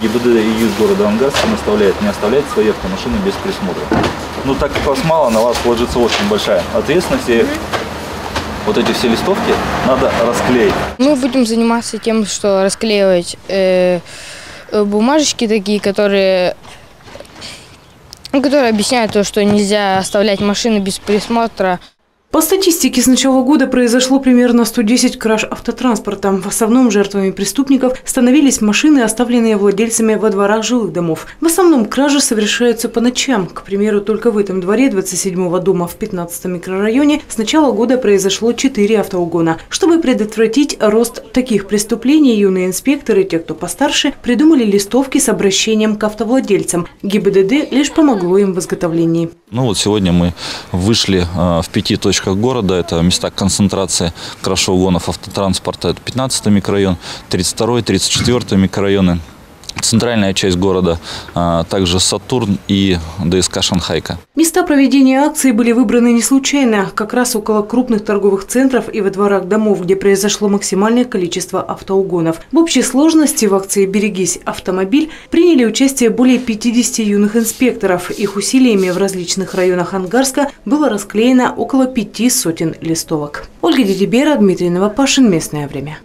ГИБДД и ЮЗ города Ангарска наставляет не оставлять свои автомашины без присмотра. Ну, так как вас мало, на вас ложится очень большая ответственность. И вот эти все листовки надо расклеить. Мы будем заниматься тем, что расклеивать э, э, бумажечки такие, которые, ну, которые объясняют то, что нельзя оставлять машины без присмотра. По статистике, с начала года произошло примерно 110 краж автотранспорта. В основном жертвами преступников становились машины, оставленные владельцами во дворах жилых домов. В основном кражи совершаются по ночам. К примеру, только в этом дворе 27-го дома в 15-м микрорайоне с начала года произошло 4 автоугона. Чтобы предотвратить рост таких преступлений, юные инспекторы, те, кто постарше, придумали листовки с обращением к автовладельцам. ГИБДД лишь помогло им в изготовлении. Ну вот сегодня мы вышли э, в пяти точках города. Это места концентрации крашеугонов автотранспорта. Это 15 микрорайон, 32 34 микрорайоны. Центральная часть города, а также Сатурн и ДСК «Шанхайка». Места проведения акции были выбраны не случайно. Как раз около крупных торговых центров и во дворах домов, где произошло максимальное количество автоугонов. В общей сложности в акции «Берегись автомобиль» приняли участие более 50 юных инспекторов. Их усилиями в различных районах Ангарска было расклеено около пяти сотен листовок. Ольга Дедибера, Дмитрий Новопашин. Местное время.